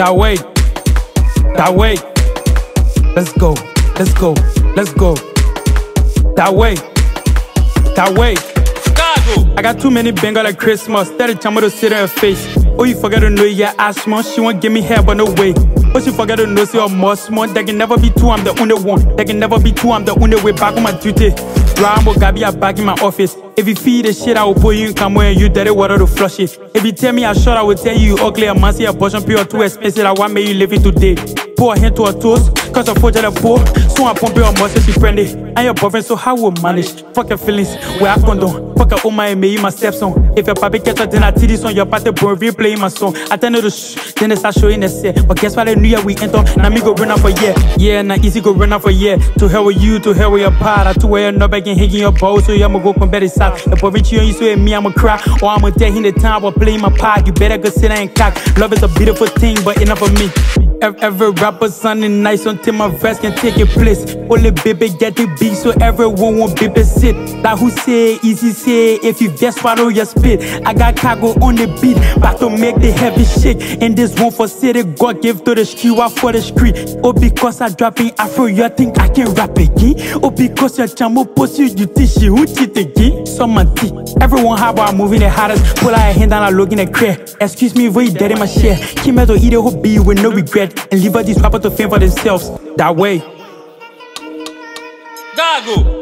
Datway. That way. Let's go. Let's go. Let's go. Datway. That way. I got too many banger like Christmas. That time to sit in her face. Oh, you forget to know you get asthma. She won't give me hair, but no way. Oh, she forget to know she a must man. There can never be two, I'm the only one. There can never be two, I'm the only way back on my duty. Rambo Gabi are back in my office. If you feed the shit, I will put you in Camo and you dirty water to flush it. If you tell me I short, I will tell you you ugly. A man say abortion pure too expensive. I want me you live it today. Pour a hand to a toast, cause a poor. So I pump your muscle, she friendly. Eh? And your boyfriend, so how we manage? Fuck your feelings, where I condone. Fuck a oma and me, my stepson. If your papi catch up, then I titties on your party, bro, replay my song. I tell you to shh, then they start showing the set. But guess what, the new year we enter. Now me go run out for yeah. Yeah, now easy go run out for year. To hell with you, to hell with your part. I to where no back and hanging your bow, so I'ma go come better side. The boy reach you and me, I'ma cry. Or I'ma dead in the time, or play my part. You better go sit and cock. Love is a beautiful thing, but enough for me. Ev- Every rapper sounding nice until my verse can take your place. Only baby get the beat so everyone won't baby sit. Like who say, easy say, if you just follow your spit. I got cargo on the beat, about to make the heavy shake. And this one for city, God give to the street, one for the street. Oh, because I drop in Afro, you think I can rap again? Oh, because your chamo post you, you think she who cheat again? Someone tea. Everyone how about moving the hardest. Pull out a hand down, I look in the crib. Excuse me, we dead in my share. Kim to eat a whole be with no regret. And leave all these rappers to fend for themselves. Datway. Gago.